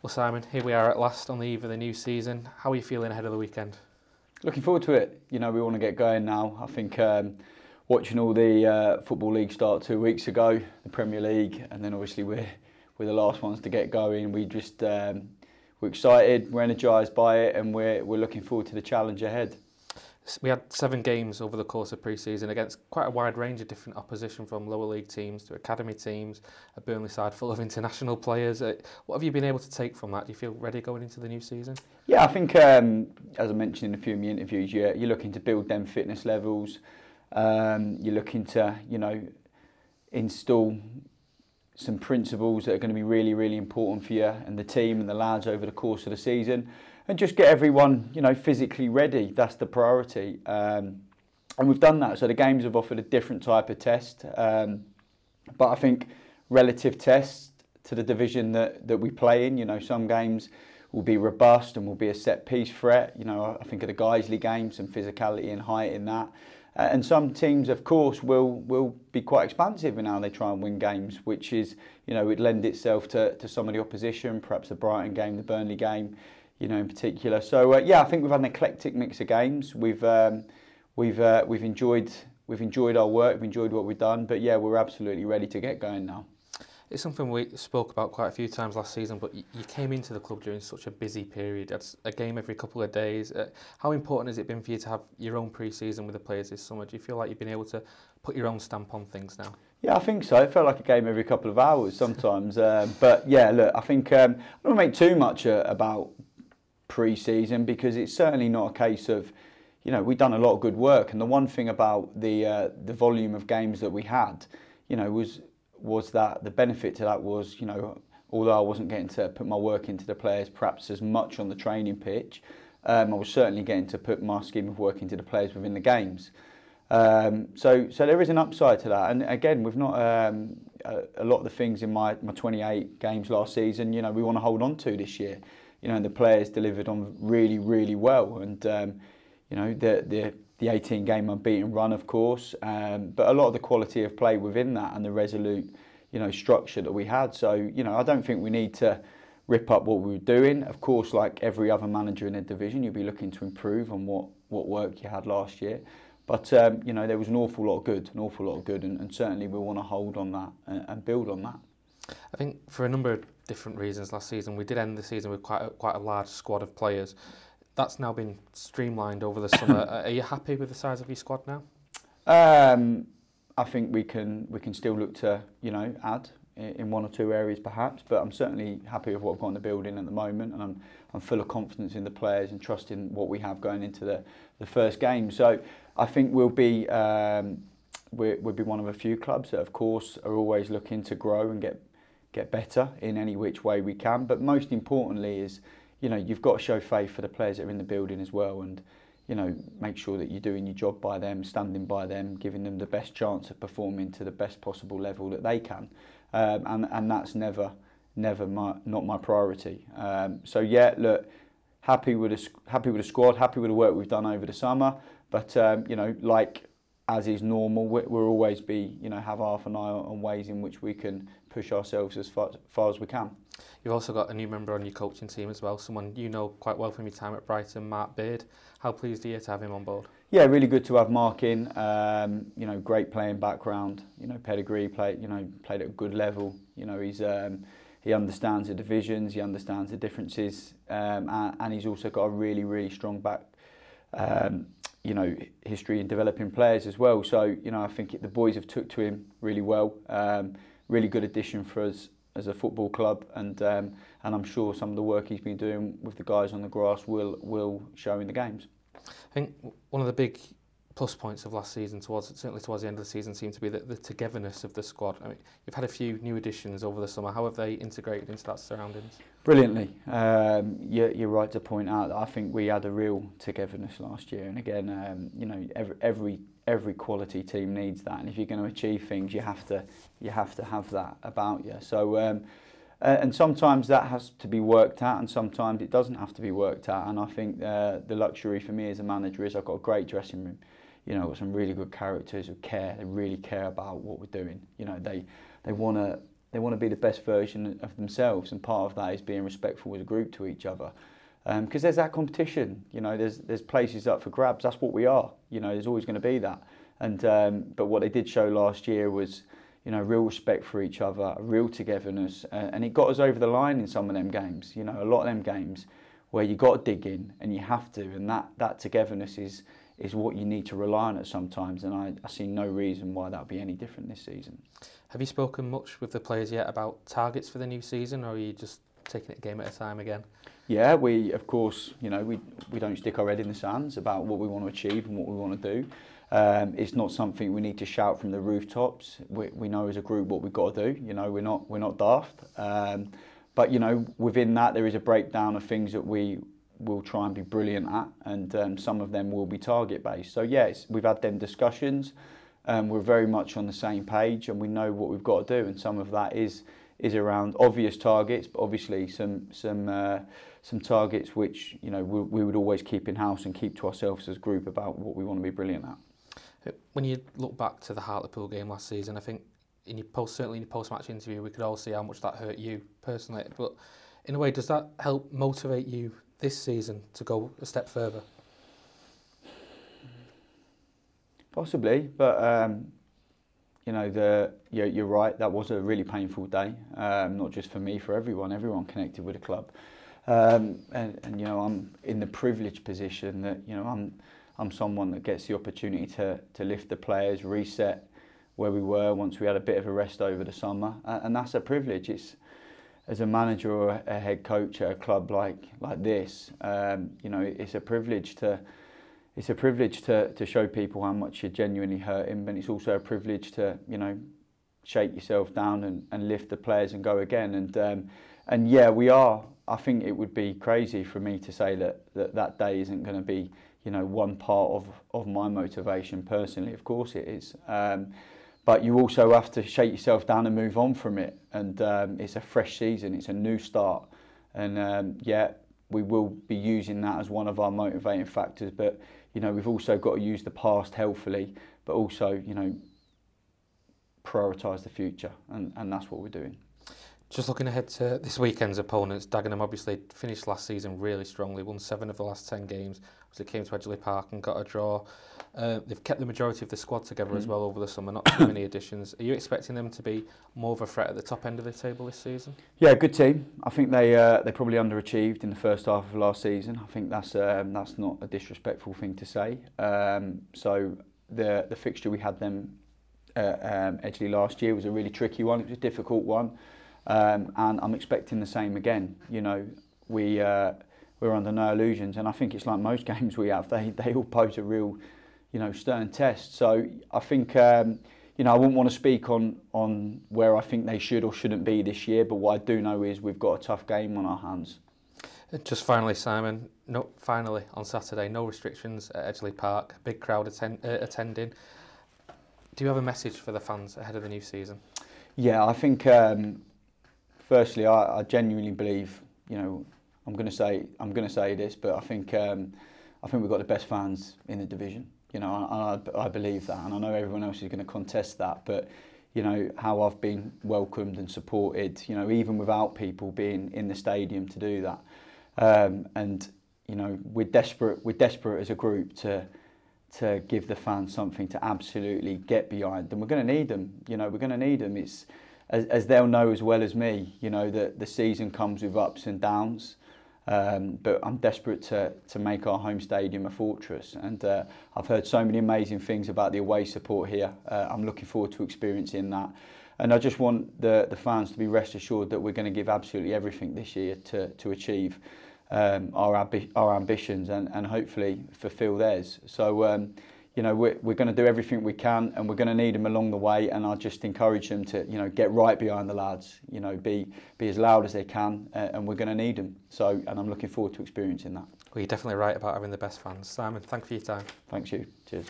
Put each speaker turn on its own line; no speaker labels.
Well, Simon, here we are at last on the eve of the new season. How are you feeling ahead of the weekend?
Looking forward to it. You know, we want to get going now. I think um, watching all the uh, football league start two weeks ago, the Premier League, and then obviously we're we're the last ones to get going. We just um, we're excited, we're energised by it, and we're we're looking forward to the challenge ahead.
We had seven games over the course of pre-season against quite a wide range of different opposition from lower league teams to academy teams, a Burnley side full of international players. Uh, what have you been able to take from that? Do you feel ready going into the new season?
Yeah, I think, um, as I mentioned in a few of my interviews, you're, you're looking to build them fitness levels. Um, you're looking to, you know, install some principles that are going to be really, really important for you and the team and the lads over the course of the season and just get everyone, you know, physically ready. That's the priority. Um, and we've done that. So the games have offered a different type of test. Um, but I think relative tests to the division that, that we play in, you know, some games will be robust and will be a set piece threat. You know, I think of the Guiseley game, some physicality and height in that. Uh, and some teams, of course, will will be quite expansive in how they try and win games, which is, you know, would lend itself to, to some of the opposition, perhaps the Brighton game, the Burnley game you know, in particular. So uh, yeah, I think we've had an eclectic mix of games. We've um, we've uh, we've enjoyed we've enjoyed our work. We've enjoyed what we've done. But yeah, we're absolutely ready to get going now.
It's something we spoke about quite a few times last season, but you came into the club during such a busy period. It's a game every couple of days. Uh, how important has it been for you to have your own pre-season with the players this summer? Do you feel like you've been able to put your own stamp on things now?
Yeah, I think so. It felt like a game every couple of hours sometimes. uh, but yeah, look, I think um, I don't make too much uh, about pre-season because it's certainly not a case of you know we've done a lot of good work. And the one thing about the uh, the volume of games that we had you know was was that the benefit to that was you know although I wasn't getting to put my work into the players perhaps as much on the training pitch um, I was certainly getting to put my scheme of work into the players within the games. Um, so so there is an upside to that. And again we've not um, a, a lot of the things in my, my 28 games last season you know we want to hold on to this year you know, the players delivered on really, really well. And, um, you know, the, the, the 18 game unbeaten run, of course, um, but a lot of the quality of play within that and the resolute, you know, structure that we had. So, you know, I don't think we need to rip up what we were doing. Of course, like every other manager in the division, you'll be looking to improve on what, what work you had last year. But, um, you know, there was an awful lot of good, an awful lot of good, and, and certainly we want to hold on that and, and build on that.
I think for a number of different reasons last season, we did end the season with quite a, quite a large squad of players. That's now been streamlined over the summer. Are you happy with the size of your squad now?
Um, I think we can we can still look to you know add in one or two areas perhaps, but I'm certainly happy with what I've got in the building at the moment, and I'm I'm full of confidence in the players and trusting what we have going into the the first game. So I think we'll be. Um, we'll be one of a few clubs that, of course, are always looking to grow and get get better in any which way we can. But most importantly is, you know, you've got to show faith for the players that are in the building as well and, you know, make sure that you're doing your job by them, standing by them, giving them the best chance of performing to the best possible level that they can. Um, and, and that's never, never my, not my priority. Um, so yeah, look, happy with, happy with the squad, happy with the work we've done over the summer. But, um, you know, like as is normal, we'll always be, you know, have half an eye on ways in which we can push ourselves as far, far as we can.
You've also got a new member on your coaching team as well, someone you know quite well from your time at Brighton, Mark Beard. How pleased are you to have him on board?
Yeah, really good to have Mark in. Um, you know, great playing background. You know, pedigree. Play. You know, played at a good level. You know, he's um, he understands the divisions. He understands the differences, um, and, and he's also got a really, really strong back. you know, history in developing players as well. So, you know, I think it, the boys have took to him really well. Um, really good addition for us as a football club and um, and I'm sure some of the work he's been doing with the guys on the grass will will show in the games.
I think one of the big plus points of last season towards certainly towards the end of the season seemed to be the, the togetherness of the squad. I mean, you've had a few new additions over the summer. How have they integrated into that surroundings?
Brilliantly. Um, you're, you're right to point out that I think we had a real togetherness last year. And again, um, you know, every, every every quality team needs that. And if you're going to achieve things, you have to you have to have that about you. So. Um, Uh, and sometimes that has to be worked out and sometimes it doesn't have to be worked out And I think uh, the luxury for me as a manager is I've got a great dressing room. You know, some really good characters who care. They really care about what we're doing. You know, they they want to they want to be the best version of themselves, and part of that is being respectful as a group to each other. Because um, there's that competition, you know, there's there's places up for grabs. That's what we are, you know. There's always going to be that. And um, but what they did show last year was, you know, real respect for each other, real togetherness, uh, and it got us over the line in some of them games. You know, a lot of them games where you got to dig in and you have to, and that that togetherness is is what you need to rely on at sometimes, and I, I see no reason why that would be any different this season.
Have you spoken much with the players yet about targets for the new season, or are you just taking it a game at a time again?
Yeah, we of course, you know, we we don't stick our head in the sands about what we want to achieve and what we want to do. Um, it's not something we need to shout from the rooftops. We, we know as a group what we've got to do. You know, we're not we're not daft. Um, but you know, within that there is a breakdown of things that we will try and be brilliant at, and um, some of them will be target based. So yes, we've had them discussions. Um, we're very much on the same page, and we know what we've got to do. And some of that is is around obvious targets, but obviously some some uh, some targets which you know we, we would always keep in house and keep to ourselves as a group about what we want to be brilliant at.
When you look back to the Hartlepool game last season, I think in your post certainly in your post match interview we could all see how much that hurt you personally. But in a way, does that help motivate you this season to go a step further?
Possibly, but um, you know, the you're, you're right. That was a really painful day, um, not just for me, for everyone. Everyone connected with the club, um, and, and you know, I'm in the privileged position that you know I'm I'm someone that gets the opportunity to to lift the players, reset where we were once we had a bit of a rest over the summer, and that's a privilege. It's as a manager or a head coach at a club like like this, um, you know, it's a privilege to it's a privilege to to show people how much you're genuinely hurting, but it's also a privilege to you know shake yourself down and, and lift the players and go again. And um, and yeah, we are. I think it would be crazy for me to say that that, that day isn't going to be you know one part of of my motivation personally. Of course it is. Um, but you also have to shake yourself down and move on from it. And um, it's a fresh season, it's a new start. And um, yeah, we will be using that as one of our motivating factors. But, you know, we've also got to use the past healthily, but also, you know, prioritise the future. And, and that's what we're doing.
Just looking ahead to this weekend's opponents, Dagenham obviously finished last season really strongly, won seven of the last ten games. Obviously came to Edgeley Park and got a draw. Uh, they've kept the majority of the squad together mm. as well over the summer, not too many additions. Are you expecting them to be more of a threat at the top end of the table this season?
Yeah, good team. I think they uh, they probably underachieved in the first half of last season. I think that's um, that's not a disrespectful thing to say. Um, so the the fixture we had them at um, Edgeley last year was a really tricky one. It was a difficult one, Um, and I'm expecting the same again. You know, we uh, we're under no illusions, and I think it's like most games we have. They they all pose a real, you know, stern test. So I think. Um, you know, I wouldn't want to speak on on where I think they should or shouldn't be this year, but what I do know is we've got a tough game on our hands.
Just finally, Simon. No, finally on Saturday, no restrictions at Edgeley Park. Big crowd attend, uh, attending. Do you have a message for the fans ahead of the new season?
Yeah, I think um, firstly, I, I genuinely believe. You know, I'm going to say I'm going to say this, but I think um, I think we've got the best fans in the division. You know, I, I believe that, and I know everyone else is going to contest that. But you know how I've been welcomed and supported. You know, even without people being in the stadium to do that. Um, and you know, we're desperate. We're desperate as a group to to give the fans something to absolutely get behind, and we're going to need them. You know, we're going to need them. It's as, as they'll know as well as me, you know, that the season comes with ups and downs. Um, but I'm desperate to, to make our home stadium a fortress. And uh, I've heard so many amazing things about the away support here. Uh, I'm looking forward to experiencing that. And I just want the, the fans to be rest assured that we're going to give absolutely everything this year to, to achieve um, our, ambi our ambitions and, and hopefully fulfil theirs. So, um, you know, we're, we're going to do everything we can and we're going to need them along the way. And I just encourage them to, you know, get right behind the lads, you know, be, be as loud as they can uh, and we're going to need them. So, and I'm looking forward to experiencing that.
Well, you're definitely right about having the best fans. Simon, thank you for your time.
Thanks you. Cheers.